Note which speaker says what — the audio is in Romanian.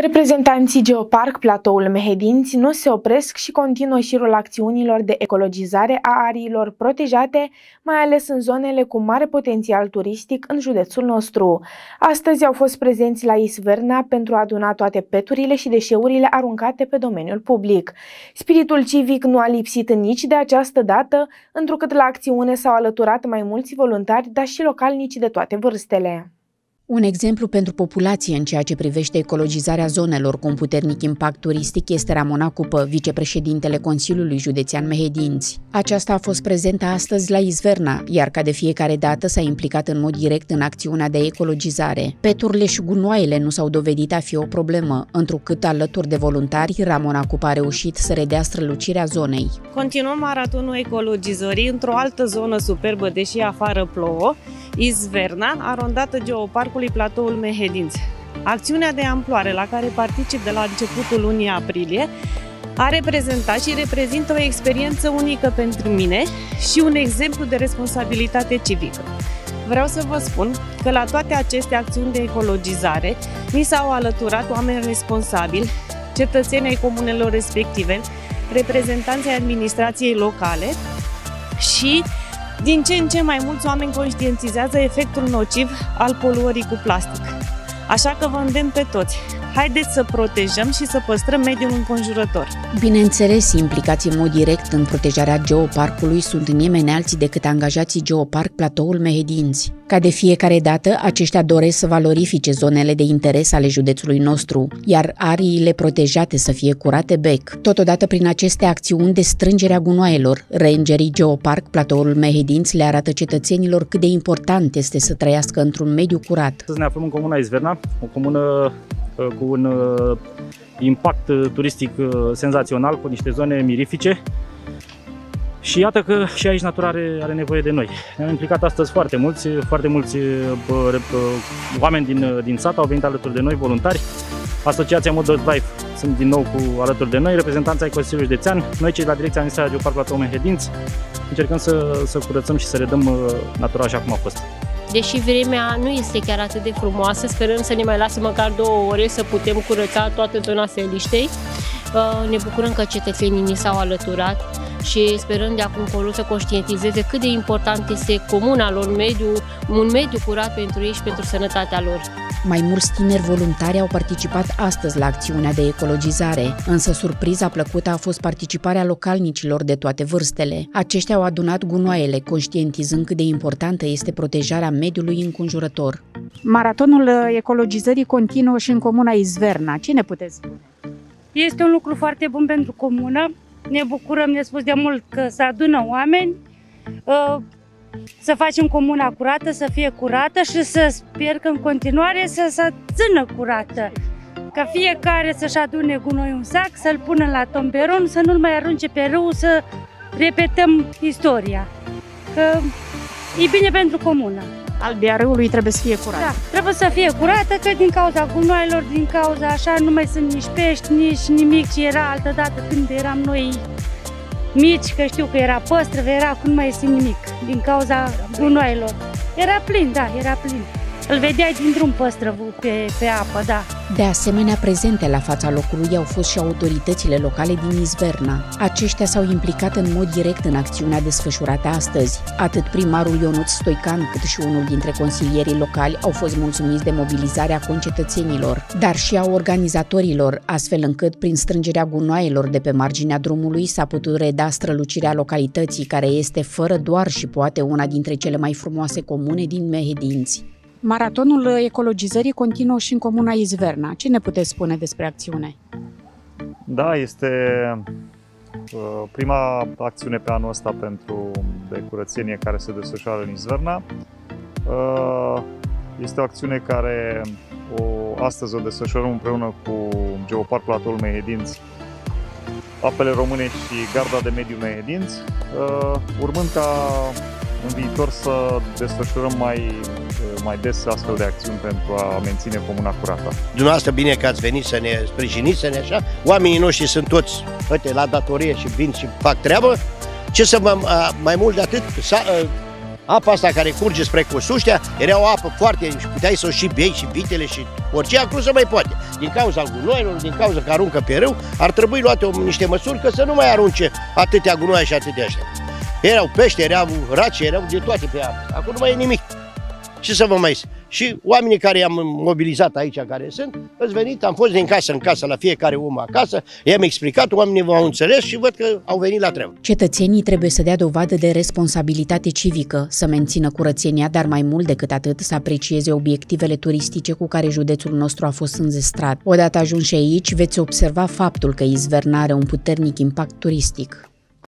Speaker 1: Reprezentanții Geoparc Platoul Mehedinți nu se opresc și continuă șirul acțiunilor de ecologizare a ariilor protejate, mai ales în zonele cu mare potențial turistic în județul nostru. Astăzi au fost prezenți la Isverna pentru a aduna toate peturile și deșeurile aruncate pe domeniul public. Spiritul civic nu a lipsit nici de această dată, întrucât la acțiune s-au alăturat mai mulți voluntari, dar și localnici de toate vârstele.
Speaker 2: Un exemplu pentru populație în ceea ce privește ecologizarea zonelor cu un puternic impact turistic este Ramona Cupă, vicepreședintele Consiliului Județean Mehedinți. Aceasta a fost prezentă astăzi la Izverna, iar ca de fiecare dată s-a implicat în mod direct în acțiunea de ecologizare. Peturile și gunoaiele nu s-au dovedit a fi o problemă, întrucât alături de voluntari, Ramona Cupă a reușit să redea strălucirea zonei.
Speaker 3: Continuăm maratonul ecologizării într-o altă zonă superbă, deși afară plouă, Izverna, arondată Geoparcului Platoul Mehedinți. Acțiunea de amploare la care particip de la începutul lunii aprilie a reprezentat și reprezintă o experiență unică pentru mine și un exemplu de responsabilitate civică. Vreau să vă spun că la toate aceste acțiuni de ecologizare mi s-au alăturat oameni responsabili, cetățenii ai comunelor respective, reprezentanții administrației locale și din ce în ce mai mulți oameni conștientizează efectul nociv al poluării cu plastic. Așa că vă îndemn pe toți Haideți să protejăm și să păstrăm mediul înconjurător.
Speaker 2: Bineînțeles, implicați în mod direct în protejarea geoparcului sunt nimeni alții decât angajații Geoparc Platoul Mehedinți. Ca de fiecare dată, aceștia doresc să valorifice zonele de interes ale județului nostru, iar ariile protejate să fie curate bec. Totodată, prin aceste acțiuni de strângere a gunoaielor, rangerii Geoparc Platoul Mehedinți le arată cetățenilor cât de important este să trăiască într-un mediu curat.
Speaker 4: Astăzi ne aflăm în comuna Izverna, o comună Uh, cu un uh, impact uh, turistic senzațional, cu niște zone mirifice. Și iată că și aici natura are, are nevoie de noi. Ne-am implicat astăzi foarte mulți, foarte mulți bă, bă, oameni din, din sat au venit alături de noi, voluntari. Asociația Model Life sunt din nou cu alături de noi, reprezentanța ai Consiliului Județean, noi cei de la Direcția Administrației Geoparc Platou Hedinți, încercăm să, să curățăm și să redăm natura așa cum a fost
Speaker 5: deși vremea nu este chiar atât de frumoasă, sperăm să ne mai lasă măcar două ore să putem curăța toată zona Seliștei. Uh, ne bucurăm că cetățenii ni s-au alăturat și sperăm de acum încolo să conștientizeze cât de important este comuna lor, mediu, un mediu curat pentru ei și pentru sănătatea lor.
Speaker 2: Mai mulți tineri voluntari au participat astăzi la acțiunea de ecologizare, însă surpriza plăcută a fost participarea localnicilor de toate vârstele. Aceștia au adunat gunoaiele, conștientizând cât de importantă este protejarea mediului înconjurător.
Speaker 6: Maratonul ecologizării continuă și în comuna Izverna. Ce ne puteți spune?
Speaker 7: Este un lucru foarte bun pentru comună. Ne bucurăm, ne spus de mult că se adună oameni, uh, să facem comuna curată, să fie curată și să sper că în continuare să se țină curată. Ca fiecare să-și adune gunoi un sac, să-l pună la tomberon, să nu-l mai arunce pe râu, să repetăm istoria. Că e bine pentru comună.
Speaker 6: Albia râului trebuie să fie curată.
Speaker 7: Da, trebuie să fie curată, că din cauza gunoailor, din cauza așa, nu mai sunt nici pești, nici nimic ce era altă dată când eram noi mici, că știu că era păstrăvă, era acum nu mai este nimic din cauza gunoailor. Era plin, da, era plin. Îl vedeai din drum păstrăvul pe, pe apă, da.
Speaker 2: De asemenea, prezente la fața locului au fost și autoritățile locale din Izverna. Aceștia s-au implicat în mod direct în acțiunea desfășurată astăzi. Atât primarul Ionuț Stoican, cât și unul dintre consilierii locali au fost mulțumiți de mobilizarea concetățenilor, dar și a organizatorilor, astfel încât, prin strângerea gunoaielor de pe marginea drumului, s-a putut reda strălucirea localității, care este fără doar și poate una dintre cele mai frumoase comune din Mehedinți.
Speaker 6: Maratonul ecologizării continuă și în comuna Izverna. Ce ne puteți spune despre acțiune?
Speaker 8: Da, este uh, prima acțiune pe anul ăsta pentru de curățenie care se desfășoară în Izverna. Uh, este o acțiune care o, astăzi o desfășurăm împreună cu Geoparc Platoul Mehedinți, Apele Române și Garda de Mediu Mehedinți, uh, urmând ca în viitor să desfășurăm mai, mai des astfel de acțiuni pentru a menține comuna curată.
Speaker 9: Dumneavoastră bine că ați venit să ne sprijiniți, să ne așa. Oamenii noștri sunt toți uite, la datorie și vin și fac treabă. Ce să mă, mai mult de atât, Apa asta care curge spre Cosuștea era o apă foarte și puteai să o și bei și vitele și orice acum se mai poate. Din cauza gunoaielor, din cauza că aruncă pe râu, ar trebui luate niște măsuri că să nu mai arunce atâtea gunoaie și atâtea așa. Erau pește, erau raci, erau de toate pe apă. Acum nu mai e nimic. Ce să vă mai zic? Și oamenii care i-am mobilizat aici, care sunt, ați venit, am fost din casă în casă la fiecare om acasă, i-am explicat, oamenii v-au înțeles și văd că au venit la treabă.
Speaker 2: Cetățenii trebuie să dea dovadă de responsabilitate civică, să mențină curățenia, dar mai mult decât atât să aprecieze obiectivele turistice cu care județul nostru a fost înzestrat. Odată ajunși aici, veți observa faptul că Izverna are un puternic impact turistic.